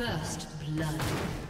First blood.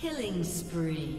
Killing spree.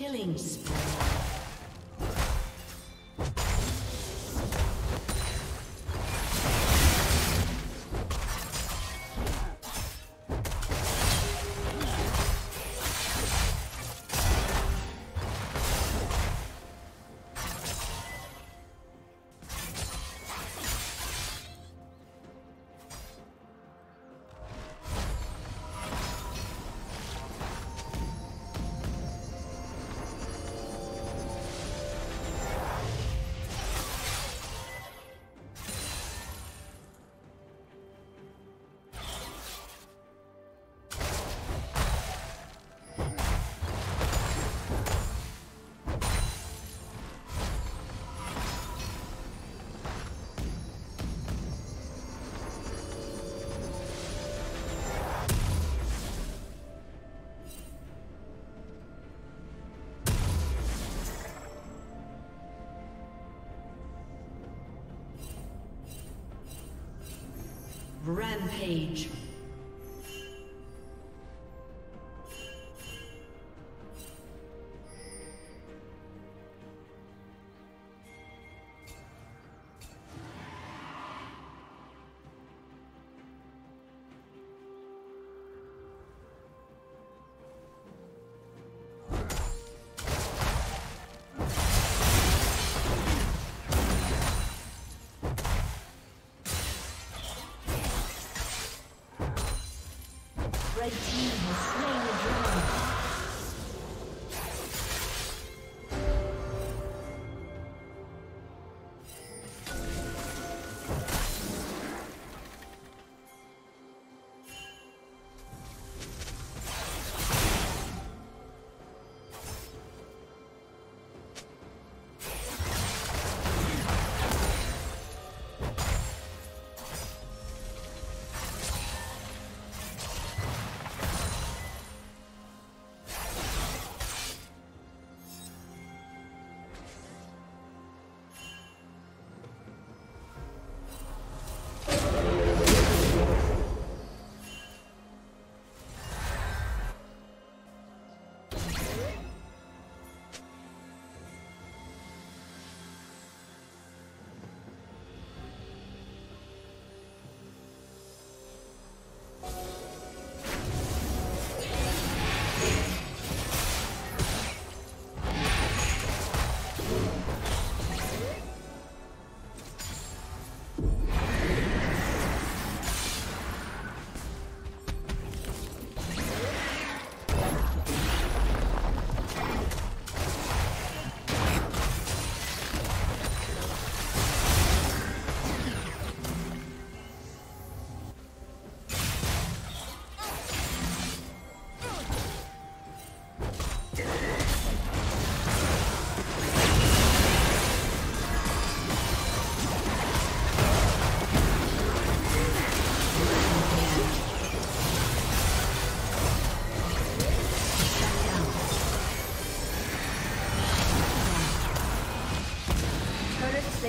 Killing spree. Rampage.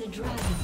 the dragon.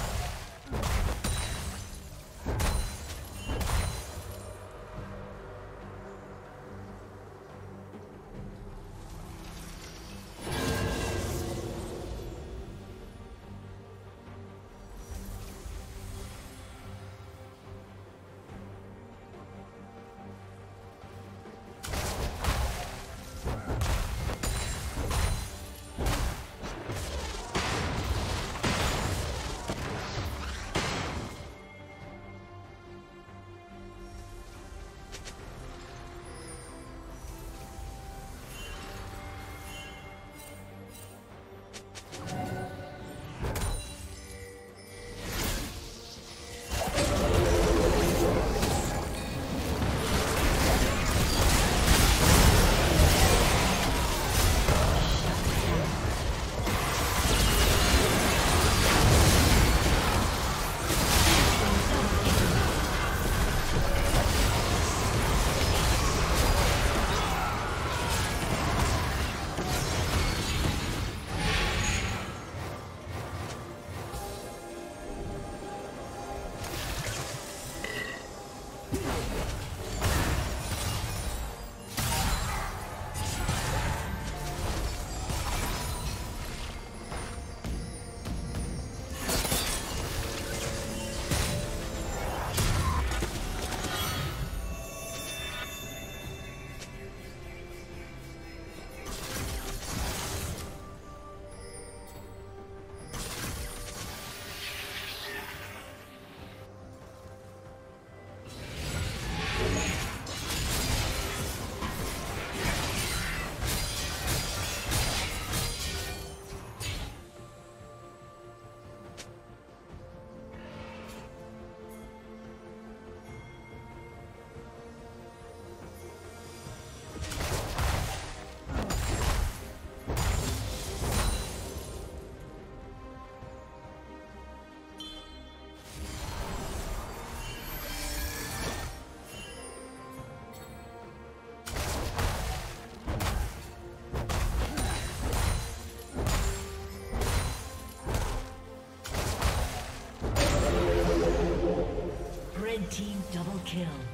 Kill.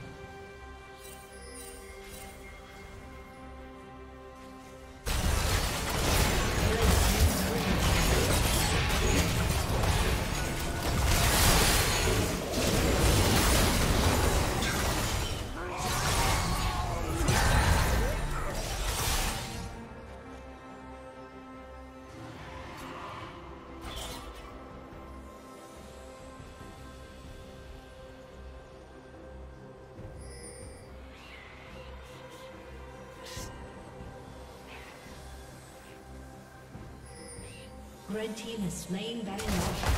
Red team has slain Baron